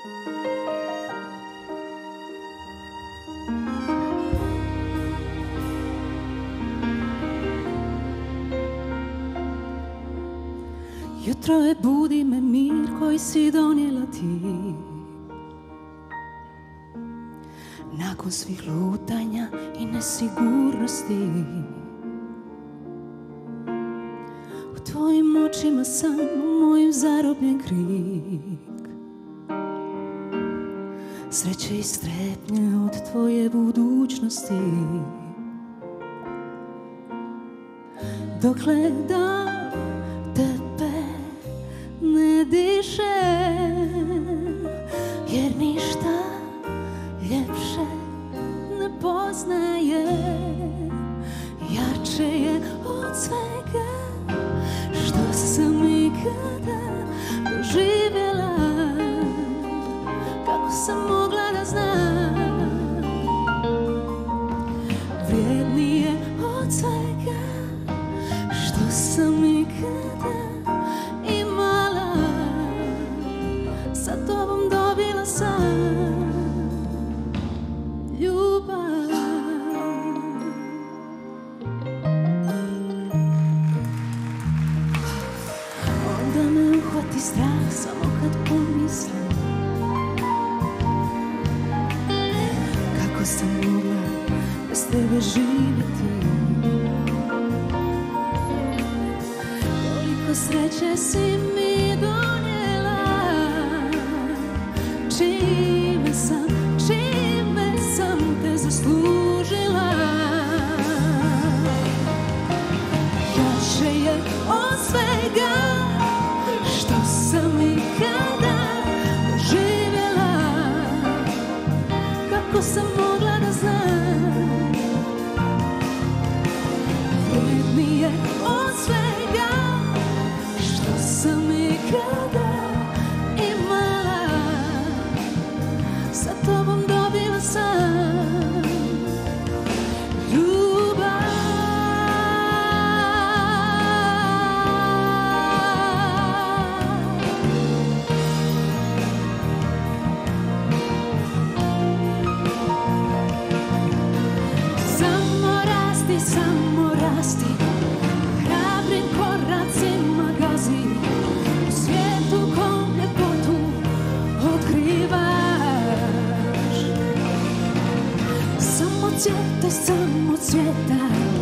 Jutro je budi me mir koji si donijela ti. Nakon svih lutanja i nesigurnosti U tvojim očima sam u mojim zarobljen krih Sreće i strepnje od tvoje budućnosti. Dokle da tebe ne diše Jer ništa ljepše ne poznaje. Jače je od svega strah samo kad pomislim. Kako sam mogla bez tebe živjeti? Koliko sreće si mi Samo cvjetaj, samo cvjetaj